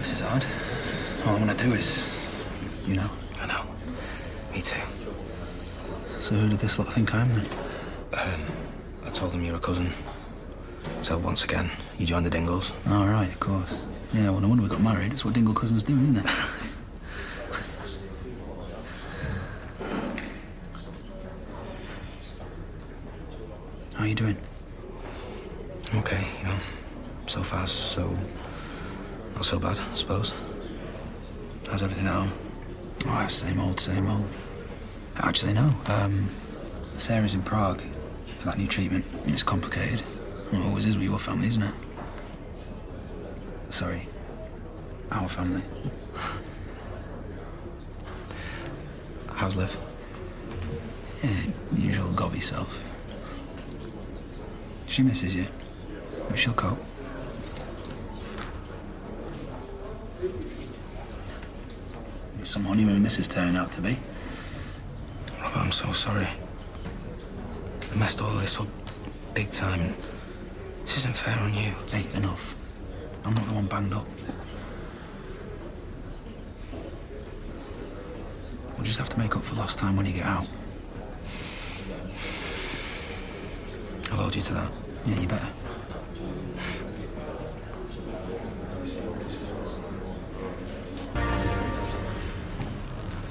All I want to do is, you know. I know. Me too. So who did this lot think I am then? Um, I told them you're a cousin. So once again, you joined the Dingles. All right, of course. Yeah, well, no wonder we got married. That's what Dingle cousins do, isn't it? How are you doing? Okay, you know, so far so not so bad, I suppose. How's everything at home? Oh, same old, same old. Actually, no. Um, Sarah's in Prague for that new treatment. and It's complicated. It always is with your family, isn't it? Sorry. Our family. How's Liv? Yeah, usual gobby self. She misses you. But she'll cope. Some honeymoon this is turning out to be. Robert, I'm so sorry. I messed all this up big time. This isn't fair on you. Hey, enough. I'm not the one banged up. We'll just have to make up for lost time when you get out. I'll hold you to that. Yeah, you better.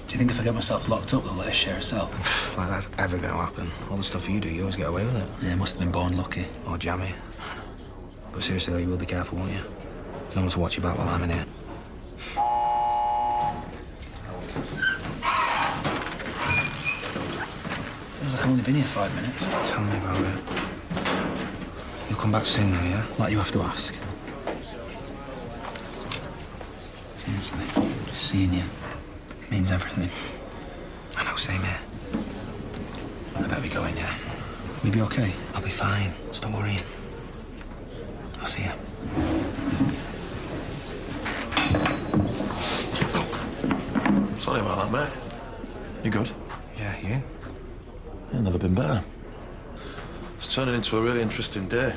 Do you think if I get myself locked up, they'll let us share a cell? like that's ever going to happen. All the stuff you do, you always get away with it. Yeah, must have been born lucky. Or jammy. But seriously, though, you will be careful, won't you? Someone to watch you back while I'm in here. Feels like I've only been here five minutes. Tell me about it. You'll come back soon, though, yeah? Like you have to ask. Seriously, just seeing you means everything. I know, same here. I better be going, yeah? We be okay? I'll be fine. Stop worrying. I'll see you. Sorry about that, mate. You good? Yeah, you? Yeah, never been better. It's turning into a really interesting day.